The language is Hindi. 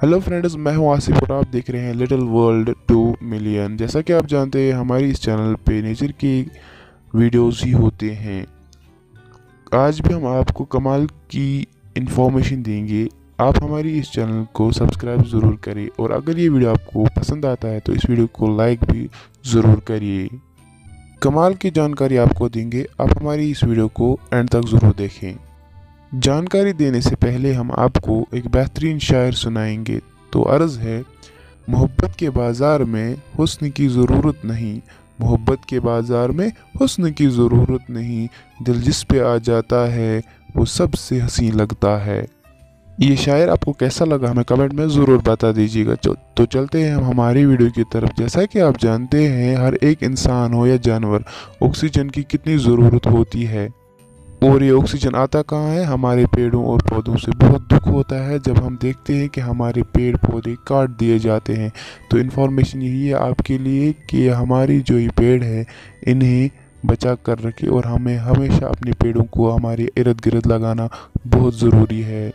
हेलो फ्रेंड्स मैं हूँ आसिफ और आप देख रहे हैं लिटिल वर्ल्ड टू मिलियन जैसा कि आप जानते हैं, हमारी इस चैनल पे नेचर की वीडियोस ही होते हैं। आज भी हम आपको कमाल की इंफॉर्मेशन देंगे। आप हमारी इस चैनल को सब्सक्राइब ज़रूर करें और अगर ये वीडियो आपको पसंद आता है तो इस वीडियो को लाइक भी ज़रूर करिए। कमाल की जानकारी आपको देंगे। आप हमारी इस वीडियो को एंड तक ज़रूर देखें। जानकारी देने से पहले हम आपको एक बेहतरीन शायर सुनाएँगे। तो अर्ज़ है, मोहब्बत के बाज़ार में हुस्न की ज़रूरत नहीं। मोहब्बत के बाज़ार में हुस्न की ज़रूरत नहीं। दिल जिस पे आ जाता है, वो सबसे हसी लगता है। ये शायर आपको कैसा लगा हमें कमेंट में ज़रूर बता दीजिएगा। तो चलते हैं हम हमारी वीडियो की तरफ़। जैसा कि आप जानते हैं, हर एक इंसान हो या जानवर, ऑक्सीजन की कितनी ज़रूरत होती है। और ये ऑक्सीजन आता कहाँ है? हमारे पेड़ों और पौधों से बहुत दुख होता है जब हम देखते हैं कि हमारे पेड़ पौधे काट दिए जाते हैं। तो इन्फॉर्मेशन यही है आपके लिए कि हमारी जो ये पेड़ है, इन्हें बचा कर रखें और हमें हमेशा अपने पेड़ों को हमारे इर्द गिर्द लगाना बहुत ज़रूरी है।